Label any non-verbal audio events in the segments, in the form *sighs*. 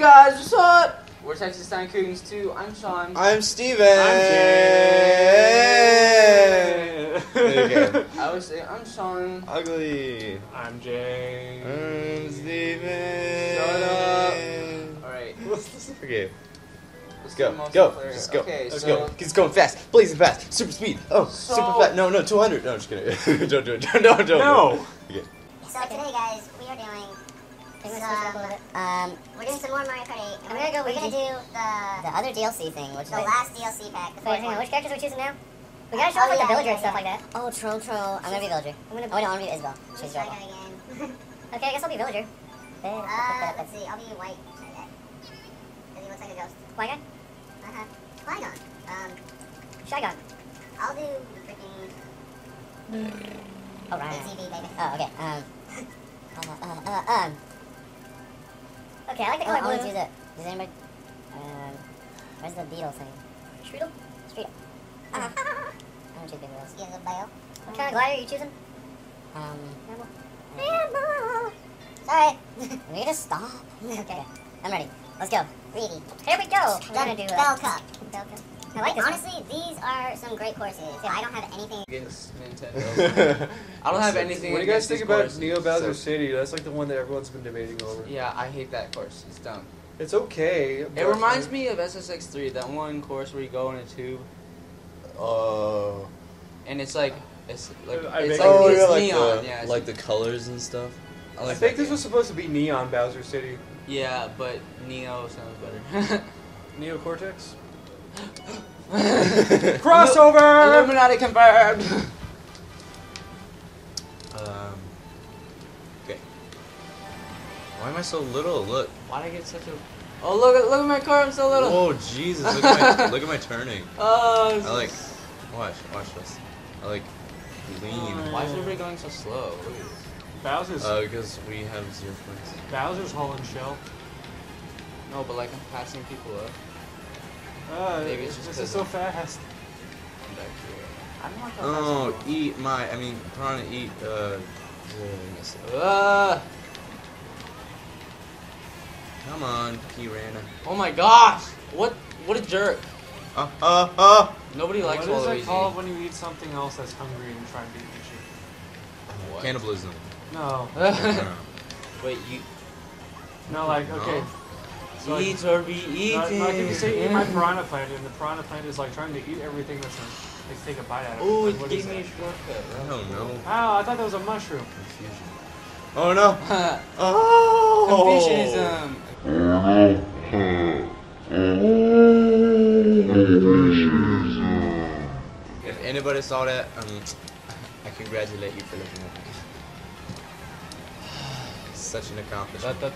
guys, what's up? We're Texas Tycoons 2. I'm Sean. I'm Steven. I'm Jay. There you I would say I'm Sean. Ugly. I'm Jay. I'm Steven. Shut up. Alright, *laughs* Okay, let's go, go, multiplayer. just go. Okay, Let's so go. He's going fast, blazing fast, super speed. Oh, So- super fast. No, no, 200. No, I'm just kidding. *laughs* don't do it. *laughs* Don't, don't, don't. No. Okay. So today, guys, we are doing some, um, we're doing some more Mario Kart 8. And we're gonna go. We're gonna do the the other DLC thing, which the is last DLC pack. The Wait, hang on, which characters are we choosing now? We gotta show Oh, off like yeah, the villager yeah, and stuff yeah. like that. Oh, troll, troll. I'm gonna be villager. I'm gonna. Oh, no, I'm gonna be Isabelle. She's try Isabelle. again. *laughs* Okay, I guess I'll be villager. uh, let's see. I'll be white. Because he looks like a ghost. Why guy? Uh-huh. Qui-Gon. Um, Shy Gun. I'll do freaking Oh, right. ATV, baby. Oh, okay. Um. *laughs* Uh, uh, uh, um. Okay, I like the color blue. choose it. Does anybody? Um. Where's the beetle thing? Streetle. Streetle. Uh-huh. I'm gonna choose big wheels. He has a bio. What kind of glider are you choosing? Um. Animal. Sorry. Can *laughs* we just stop? *laughs* okay. I'm ready. Let's go. Greedy. Here we go. We're gonna do Bell uh, Cup. Bell Cup. I like this. Honestly, these are some great courses. I don't have anything. against Nintendo. *laughs* I don't have anything What do you guys think about courses, Neo Bowser so- City? That's like the one that everyone's been debating over. Yeah, I hate that course. It's dumb. It's okay. It reminds me of SSX3, that one course where you go in a tube Oh. and it's like it's like I it's like oh, it's yeah, like neon. the, yeah, it's- like the colors and stuff. I, I think that this was supposed to be Neon Bowser City. yeah, but Neo sounds better. *laughs* *laughs* Neo Cortex? Crossover. *laughs* Crossover! Illuminati confirmed. Um. Okay. Why am I so little? Look. Why'd I get such a? Oh look at look at my car! I'm so little. Oh Jesus! Look at my look at my turning. *laughs* Oh. I like. Watch, watch this. I like lean. Why is everybody going so slow? Look at this. Bowser's, Uh, because we have zero points. Bowser's hauling shell. No, but like I'm passing people up. Uh, Maybe it's this just is 'cause so fast. I'm back here. I don't like how Oh, fast eat my. I mean, piranha eat. Uh. uh. Come on, piranha. Oh my gosh! What what a jerk! Uh, uh, uh. Nobody likes what is Waluigi. it called when you eat something else that's hungry and try and beat you? What? Cannibalism. *laughs* No. Wait, you No, like, No. Okay. So, like, eat or be eaten. like if you say eat my piranha plant, and the piranha plant is like trying to eat everything that's in, like take a bite out of it. Oh, Like, it gave me a that? shortcut. I don't know. Oh, I thought that was a mushroom. Confusion. Oh no. Right? Oh. Confucianism. If anybody saw that, um, I congratulate you for looking at me. Such an accomplishment. Oh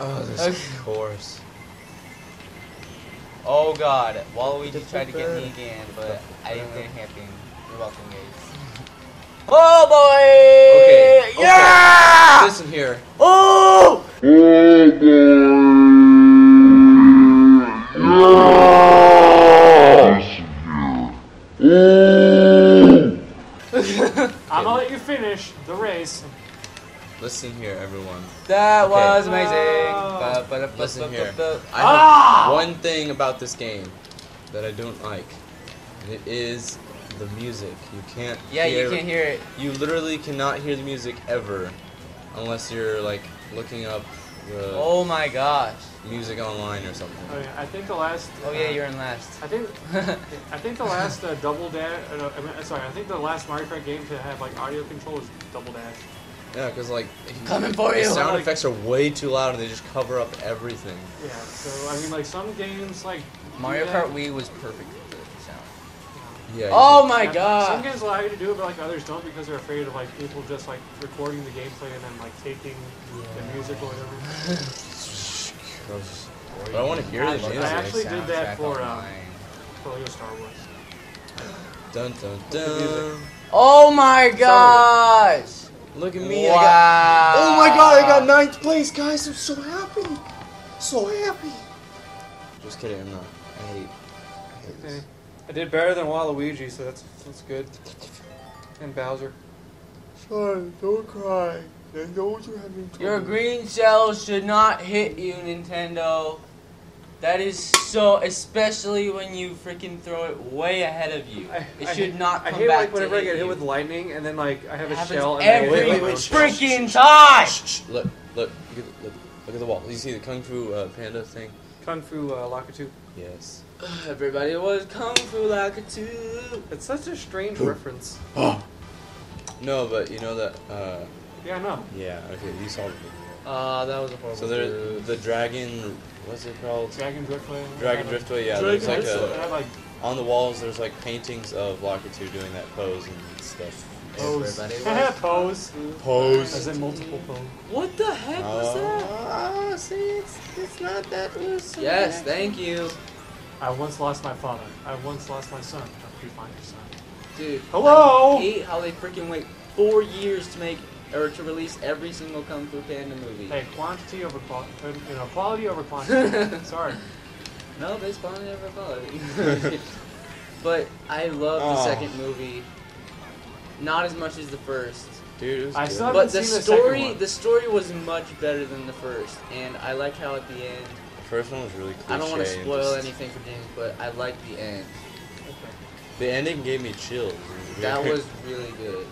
Oh, this Okay. course. Oh god, Waluigi tried to get me again, but I didn't get happen. You're welcome, guys. *laughs* Oh boy! Okay, okay. Yeah! Listen here. Oh! I'm gonna let you finish the race. Listen here, everyone. That Okay. was amazing. No. Ba- ba- ba- Listen ba- here. ba- I Ah! one thing about this game that I don't like. And it is the music. You can't. Yeah, hear, you can't hear it. You literally cannot hear the music ever, unless you're like looking up the Oh my gosh. music online or something. Oh, yeah, I think the last. Oh yeah, uh, you're in last. I think I think the last uh, double dash. Uh, I mean, sorry, I think the last Mario Kart game to have like audio control is double dash. Yeah, because like Coming for the you. sound Like- effects are way too loud and they just cover up everything. Yeah. So I mean, like some games like Mario Kart Wii was perfect for the sound. Yeah. Oh my Some god. Some games allow you to do it, but like others don't because they're afraid of like people just like recording the gameplay and then like taking the music or whatever. *laughs* But I want to hear the music. I actually did that for, um, online. For Lego Star Wars. Dun dun the dun. Oh my gosh! Look at me. wow. I got, oh my god, I got ninth place, guys. I'm so happy. So happy. Just kidding, I'm not. I hate. I hate this. Okay. I did better than Waluigi, so that's that's good. And Bowser. Son, don't cry. I know you're having trouble. Your green shell should not hit you, Nintendo. That is so, especially when you freaking throw it way ahead of you. I, it I should hate- not I come hate back like whenever to I get hit you. with lightning and then like I have It a shell and every then I wait, wait, shh, shh, freaking time. Shh, *laughs* shh, look, look, look at, the, look, look at the wall. You see the Kung Fu uh, Panda thing? Kung Fu uh, Lakitu. Yes. *sighs* Everybody was kung fu like a two. It's such a strange reference. *gasps* No, but you know that, uh, Yeah, I know. yeah, okay, you saw the video. Ah, that was a horrible. So there, move. the dragon, what's it called? Dragon Driftway. Dragon Driftway, yeah. Dragon There's like Driftway. I a, like on the walls, there's like paintings of Lakitu doing that pose and stuff. pose. Everybody *laughs* was pose. Pose. As in multiple pose. What the heck was that? Oh, see, it's, it's not that loose. Yes, thank you, I once lost my father. I once lost my son. Hope you find your son. dude. Hello? I hate how they freaking wait four years to make or to release every single Kung Fu Panda movie. Hey, quantity over quality. You know, quality over quantity. *laughs* Sorry. No, they spawned over quality. *laughs* but I love the Oh. second movie. Not as much as the first. Dude, it was I good. still But the seen the story the story was much better than the first. And I like how at the end The first one was really cliche. I don't want to spoil just- anything for James, but I like the end. The ending gave me chills. *laughs* That was really good.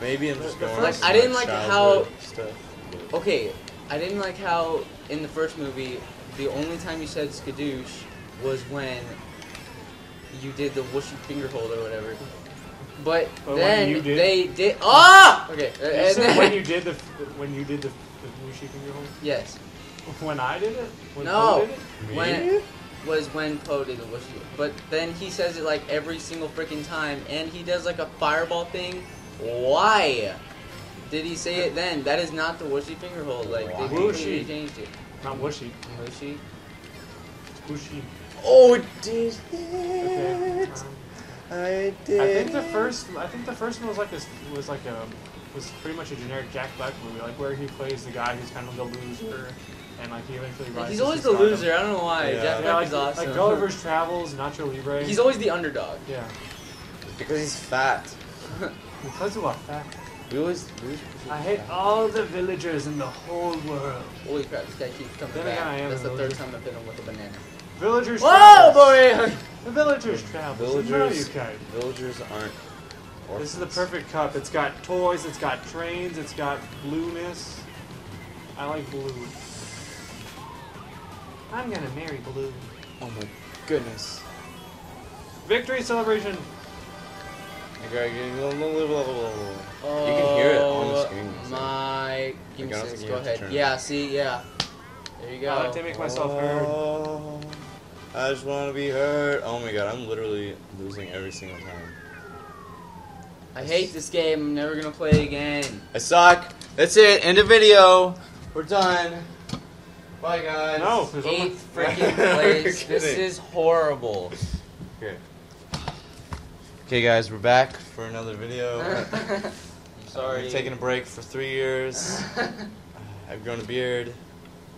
Maybe I'm just going. first- off I didn't like how- Stuff. but- Okay, I didn't like how in the first movie the only time you said skadoosh was when you did the whooshy finger hold or whatever. But, But when then you did- they did ah okay You and said then, when you *laughs* did the when you did the the whooshy finger hold. yes When I did it. When No. Po did it? when was when Po did the whooshy but then he says it like every single freaking time and he does like a fireball thing. Why? Did he say it then? That is not the whooshy finger hold. Like they completely changed it. Not whooshy. Whooshy. It's whooshy. Oh, it did. Okay. Um, I did. I think the first. I think the first one was like a was like a was pretty much a generic Jack Black movie, like where he plays the guy who's kind of the loser, and like he eventually rises. He's to always the stardom. loser. I don't know why. Yeah. Jack Yeah, like, is awesome. like Gulliver's Travels, Nacho Libre. *laughs* He's always the underdog. yeah. because he's fat. *laughs* Because of what fact? We always. We always I hate all the villagers in the whole world. Holy crap, this guy keeps coming Then back. again, I am That's a the third time I've hit him with a banana. Villagers. Whoa, Travels. boy! *laughs* The villagers travels. Villagers- Villagers. Villagers aren't. This is the perfect cup. It's got toys. It's got trains. It's got blueness. I like blue. I'm gonna marry blue. Oh my goodness. Victory celebration. You can hear it on the Oh screen. so- My. Give me Like, six. Go you have to ahead. Yeah, see, yeah. There you go. I like to make myself oh, heard. Oh, I just want to be heard. Oh my god, I'm literally losing every single time. I hate this game. I'm never gonna play it again. I suck. That's it. End of video. We're done. Bye guys. No, there's only. Eighth *laughs* freaking place. This kidding. is horrible. Okay. Okay, guys, we're back for another video. *laughs* I'm sorry. We've taken a break for three years. *laughs* I've grown a beard.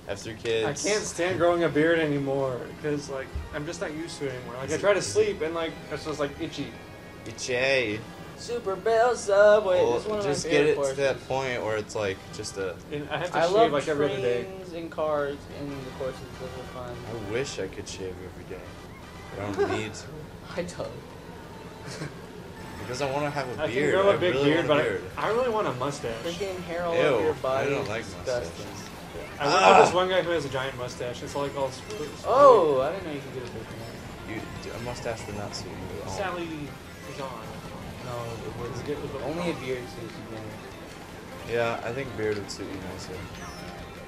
I have three kids. I can't stand growing a beard anymore because like I'm just not used to it anymore. Like I try to sleep and like it's just like itchy. Itchy. Super Bell Subway. Well, this is one of just my get favorite it to that point where it's like just a. And I have to I shave love like every other day. trains and cars and the courses. Those are fun. I wish I could shave every day. I don't *laughs* need to I don't. because I want to have a I can grow I a big really beard, want but a beard. I, I really want a mustache. Freaking hair all Ew, over your I don't like disgusting. mustaches. I work Ah. with this one guy who has a giant mustache. It's like all. sp- Oh, I didn't know you could get a big one. You, a mustache would not suit you at all. Sally is on. No, it Does was it get with the- only a beard suits you. Yeah, I think beard would suit you nicer.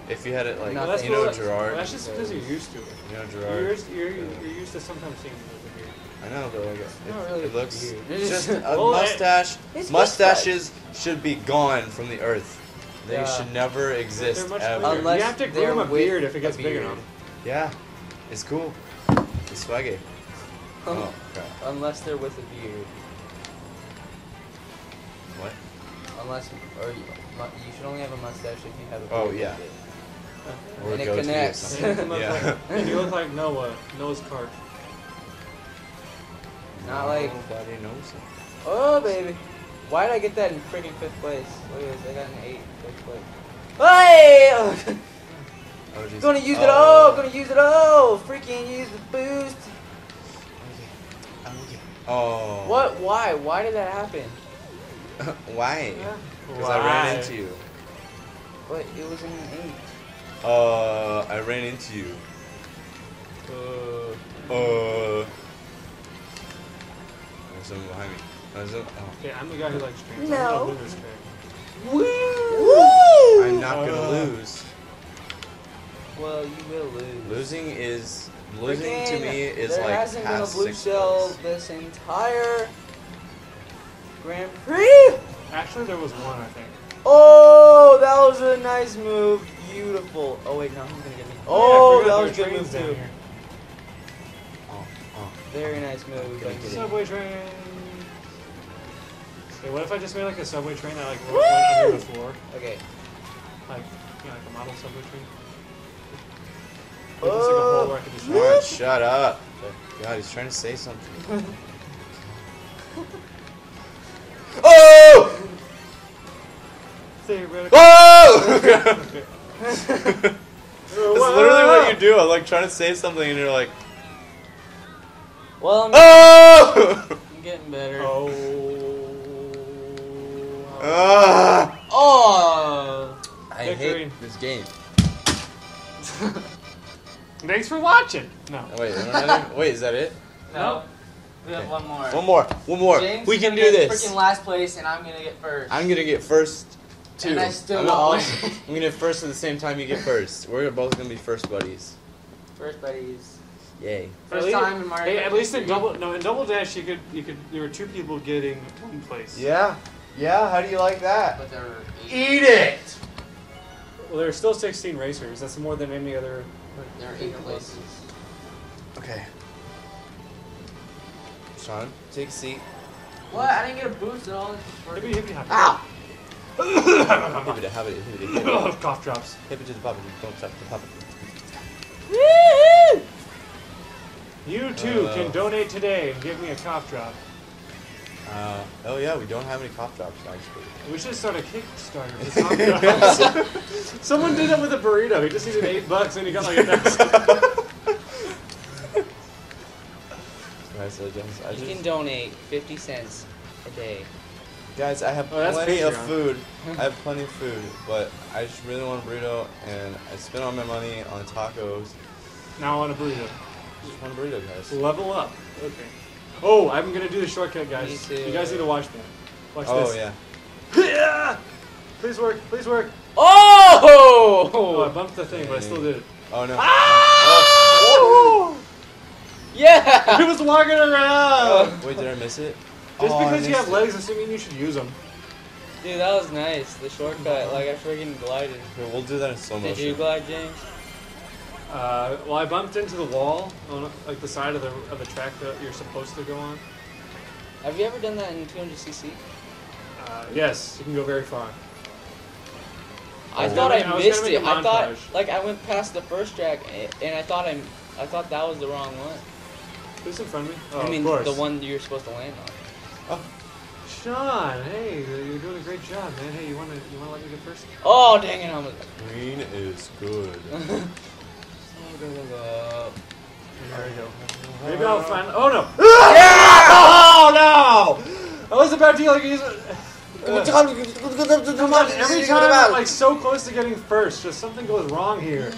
If you had it like No, that's you know what- Gerard. Well, that's just because you're used to it. you know You're Gerard. used, you're, you're used to sometimes seeing him with a beard. I know, but like it, not really it looks beard. *laughs* *laughs* it's just a Well, mustache. It's Mustaches should be gone from the earth. They Yeah. should never exist ever. Unless you have to they're groom a beard if it gets big beard. enough. Yeah, it's cool. It's swaggy. Um, oh crap! Unless they're with a beard. What? Unless, or you, you should only have a mustache if you have a oh, beard. Oh, yeah. it. *laughs* Or And it connects. And you look yeah. like- *laughs* and you look like Noah, Noah's cart. Not like- Nobody knows it. Oh, baby. Why did I get that in freaking fifth place? Look at I got an eight fifth place. Hey! *laughs* Oh, jeez. gonna use it Oh. all! Gonna use it all! Freaking use the boost! Oh. What? Why? Why did that happen? *laughs* Why? Because I ran into you. But it was an eight. Uh, I ran into you. Uh, Uh. There's someone behind me. There's some- oh. Okay, I'm the guy who likes trains. No. I'm gonna win this. Woo! I'm not gonna Uh. lose. Well, you will lose. Losing is losing to me is there like hasn't been a blue six shell place. this entire Grand Prix. Actually, there was one, I think. Oh, that was a nice move. Beautiful. Oh wait, no, he's gonna get me. Oh, forgot that was a good move too. Oh, oh. Very nice move. Gonna Thank get you. it. Subway train. Hey, what if I just made like a subway train that like went went under the floor? Okay. Like, you know, like a model subway train? Like, just like a hole where I could just Come on, shut up. God, he's trying to say something. *laughs* *laughs* oh! Theoretically. Oh! Okay. *laughs* That's literally what you do. I'm like trying to say something, and you're like, Well, I'm, oh! I'm getting better. Oh. Ah! Oh. I Victory. hate this game. *laughs* Thanks for watching. No. Wait, wait, is that it? No. We have Okay. one more. One more, one more. James we can do get this. Freaking last place, and I'm gonna get first. I'm gonna get first too. And I still I'm, won't. I'm gonna get first at the same time you get first. We're both gonna be first buddies. first, buddies. Yay. First At least- time in Mario. Hey, at least in double no in double dash you could you could there were two people getting one place. Yeah. Yeah. How do you like that? But there were eight. Eat it. Well, there are still 16 racers. That's more than any other. There were eight places. Okay. Sean, take a seat. What? I didn't get a boost at all. Hippy hippy happy. Ow! *coughs* Hip it, have it, *coughs* hip it, hip it. Cough drops. Hip it to the puppet. Don't stop the puppet. You too Uh. can donate today and give me a cough drop. Uh, oh yeah, we don't have any cough drops actually. We should start a Kickstarter for *laughs* cough drops. *laughs* Someone did that with a burrito. He just needed eight bucks and he got like a thousand. *laughs* Nice, I You just, can donate 50 cents a day. guys, I have Oh, plenty of food. *laughs* I have plenty of food, but I just really want a burrito, and I spent all my money on tacos. now on a burrito. Just one burrito, guys. Level up. Okay. Oh, I'm gonna do the shortcut, guys. Me too. You guys need to watch that. Watch Oh this. yeah. Yeah. Please work. Please work. Oh! Oh, I bumped the thing, but I still did it. Oh no. Ah! Oh! I He was walking around. *laughs* Wait, did I miss it? Just Oh, because you have it. legs doesn't mean you should use them. Dude, that was nice. The shortcut. Like, I freaking glided. Okay, we'll do that in slow motion. Did motion. you glide, James? Uh, well, I bumped into the wall on like the side of the of the track that you're supposed to go on. Have you ever done that in 200cc? Uh, yes, you can go very far. I Oh. thought I I missed it. I thought, like, I went past the first track, and I thought I'm, I thought that was the wrong one. Who's in front of me? Oh, I mean, of course. the one you're supposed to land on. Oh. Sean, hey, you're doing a great job, man. Hey, you wanna you wanna let me go first? Oh, dang it! I'm. Green is good. There we go. Maybe I'll find. Oh no! *laughs* yeah! *laughs* Oh no! I was about to like use it. no! Come on, every time I'm like so close to getting first, just something goes wrong here.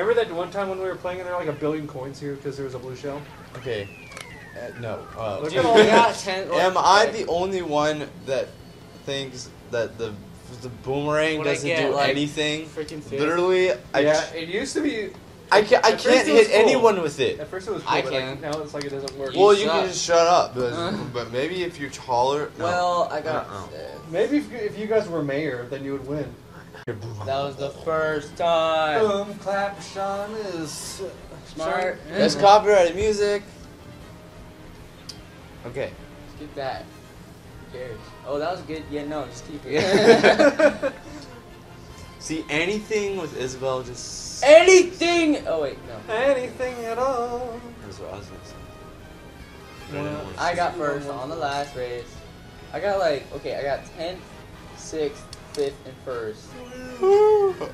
Remember that one time when we were playing and there were like a billion coins here because there was a blue shell? Okay. Uh, no. Uh, Look Dude, at all we that. got *laughs* 10. am I the only one that thinks that the the boomerang When I doesn't get, do like, anything? freaking fifth? Literally, I yeah, it used to be. I can't I At first can't it was hit cool. anyone with it. At first it was cool, I but like, can. now it's like it doesn't work. You Well, you suck. can just shut up, but, *laughs* but maybe if you're taller. No. Well, I got. Uh-uh. fifth. Maybe if, if you guys were mayor, then you would win. That was the first time. Boom, clap, Sean is Smart. That's copyrighted music. Okay. Keep that. Who cares? Oh, that was good. Yeah, no, just keep it. *laughs* See anything with Isabelle just. Anything. Oh wait, no. Anything at all. That's what I was gonna say. Well, I got first on the last race. I got like okay, I got tenth, sixth, fifth, and first.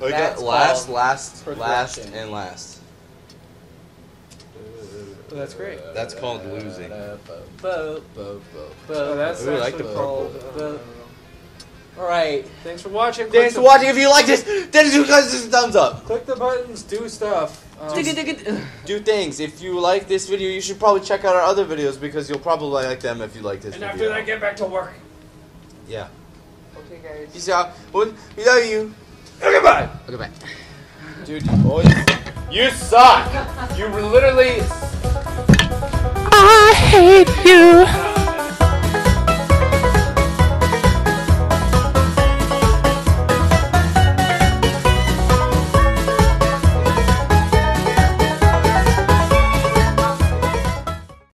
I got last, called last, last, and last. Well, that's great. That's called losing. Oh, that's Ooh, like the called. purple. uh, All right. thanks for watching. Thanks for the- watching. If you like this, then you guys just a thumbs up. Click the buttons. Do stuff. Um, Do things. If you like this video, you should probably check out our other videos because you'll probably like them if you like this and video. And after that, get back to work. yeah. Okay, guys. Peace out. We love you. Goodbye. Okay, bye. Dude, you always. You suck. You literally. I hate you.